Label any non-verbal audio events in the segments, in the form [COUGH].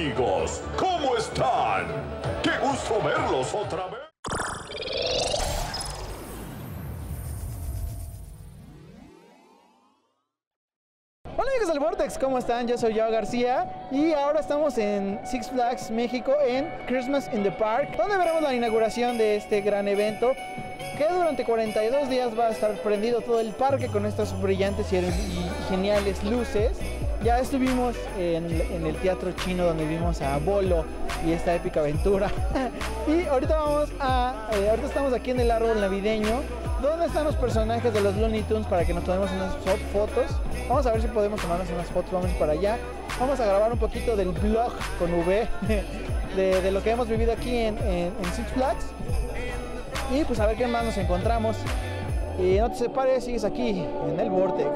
amigos, ¿cómo están? ¡Qué gusto verlos otra vez! Hola amigos del Vortex, ¿cómo están? Yo soy Joao García y ahora estamos en Six Flags México en Christmas in the Park, donde veremos la inauguración de este gran evento que durante 42 días va a estar prendido todo el parque con estas brillantes y geniales luces. Ya estuvimos en, el teatro chino donde vimos a Bolo y esta épica aventura. [LAUGHS] y ahorita vamos a, eh, ahorita estamos aquí en el árbol navideño ¿Dónde están los personajes de los Looney Tunes para que nos tomemos unas fo- fotos? Vamos a ver si podemos tomarnos unas fotos, vamos para allá. Vamos a grabar un poquito del blog con V [LAUGHS] de, lo que hemos vivido aquí en, en- en Six Flags. Y pues a ver qué más nos encontramos. Y no te separes, sigues aquí en el Vortex.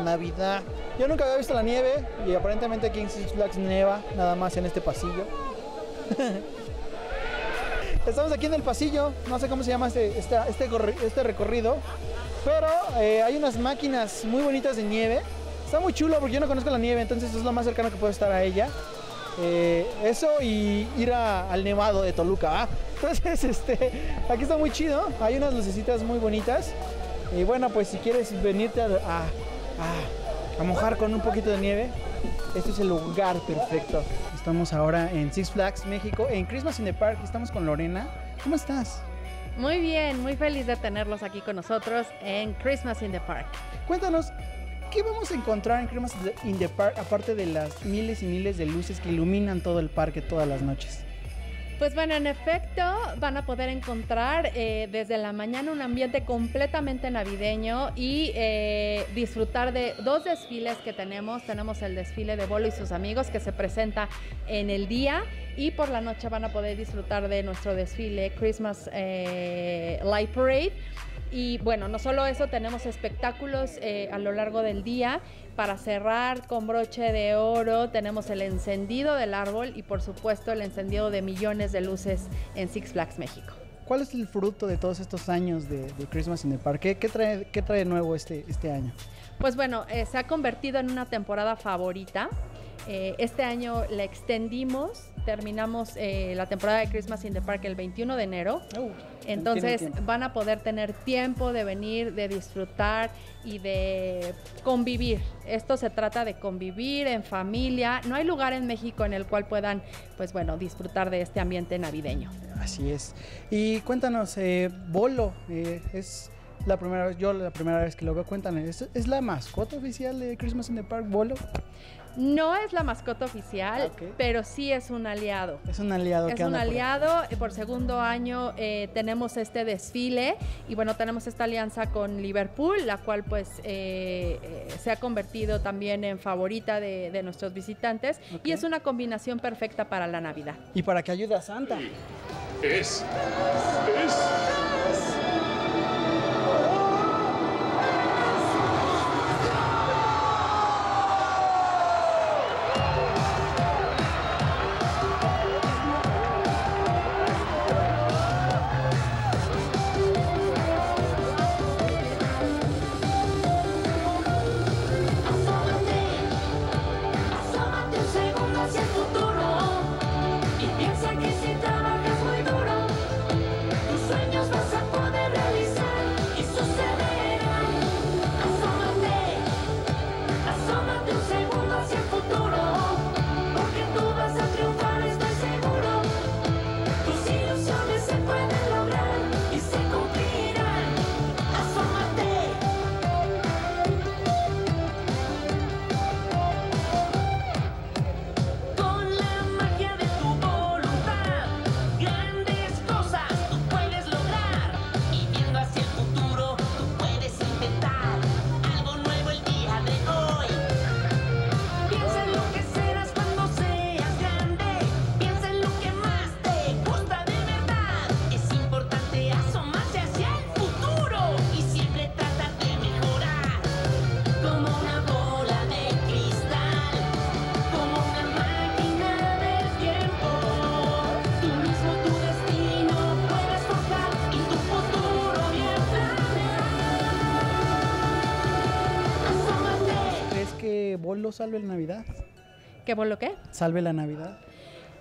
Navidad. Yo nunca había visto la nieve y aparentemente aquí en Six Flags neva, nada más en este pasillo. [LAUGHS] Estamos aquí en el pasillo, no sé cómo se llama este, este, este, corri- recorrido, pero eh, hay unas máquinas muy bonitas de nieve. Está muy chulo porque yo no conozco la nieve, entonces es lo más cercano que puedo estar a ella. Eh, eso y ir a- al nevado de Toluca. ¿ah? [LAUGHS] Entonces, este, aquí está muy chido. Hay unas lucecitas muy bonitas. Y bueno, pues si quieres venirte a- a- a mojar con un poquito de nieve, este es el lugar perfecto. Estamos ahora en Six Flags, México, en Christmas in the Park. Estamos con Lorena. ¿Cómo estás? Muy bien, muy feliz de tenerlos aquí con nosotros en Christmas in the Park. Cuéntanos, ¿qué vamos a encontrar en Christmas in the Park aparte de las miles y miles de luces que iluminan todo el parque todas las noches? Pues bueno, en efecto, van a poder encontrar eh, desde la mañana un ambiente completamente navideño y eh, disfrutar de dos desfiles que tenemos. Tenemos el desfile de Bolo y sus amigos que se presenta en el día y por la noche van a poder disfrutar de nuestro desfile Christmas eh, Light Parade. Y bueno, no solo eso, tenemos espectáculos eh, a lo largo del día. Para cerrar con broche de oro, tenemos el encendido del árbol y por supuesto el encendido de millones de luces en Six Flags México. ¿Cuál es el fruto de todos estos años de, de Christmas in the Park? ¿Qué, qué trae, qué trae nuevo este, este año? Pues bueno, eh, se ha convertido en una temporada favorita. Eh, este año la extendimos, terminamos eh, la temporada de Christmas in the Park el 21 de enero. Oh, Entonces van a poder tener tiempo de venir, de disfrutar y de convivir. Esto se trata de convivir en familia. No hay lugar en México en el cual puedan, pues bueno, disfrutar de este ambiente navideño. Así es. Y cuéntanos, eh, Bolo, eh, es la primera vez, yo la primera vez que lo veo, cuéntanos, ¿es, es la mascota oficial de Christmas in the Park, Bolo? No es la mascota oficial, Ok. pero sí es un aliado. Es un aliado Es que un anda por aliado, eh, por segundo año eh, tenemos este desfile y bueno, tenemos esta alianza con Liverpool, la cual pues eh, eh, se ha convertido también en favorita de, de nuestros visitantes y es una combinación perfecta para la Navidad. Y para que ayude a Santa. Es. Es. Salve la Navidad. ¿Qué vuelo qué? Salve la Navidad.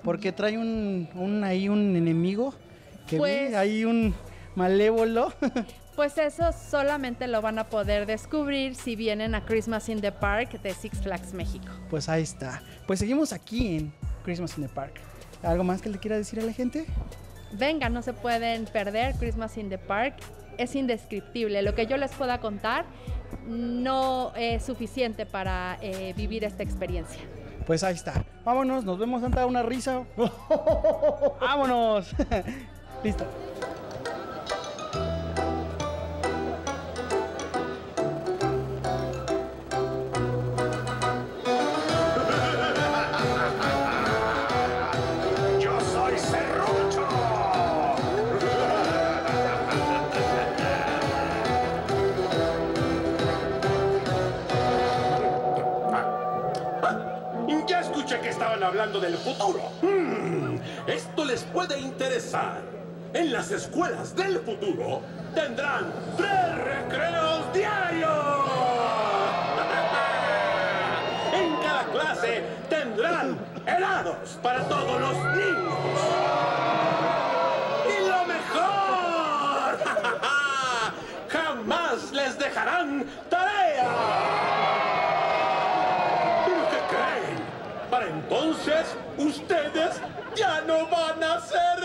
Porque trae un, un ahí un enemigo que Pues- vi, ahí un malévolo. [LAUGHS] Pues eso solamente lo van a poder descubrir si vienen a Christmas in the Park de Six Flags México. pues ahí está. Pues seguimos aquí en Christmas in the Park. ¿Algo más que le quiera decir a la gente? Venga, no se pueden perder Christmas in the Park. Es indescriptible. Lo que yo les pueda contar no es suficiente para eh, vivir esta experiencia. Pues ahí está. Vámonos, nos vemos Santa, una risa. [LAUGHS] Vámonos. [LAUGHS] Listo. Estaban hablando del futuro. Hmm, esto les puede interesar. En las escuelas del futuro tendrán tres recreos diarios. [LAUGHS] En cada clase tendrán helados para todos los niños. Y lo mejor, jamás les dejarán tarea. ¿Pero qué creen? Para entonces, ustedes ya no van a ser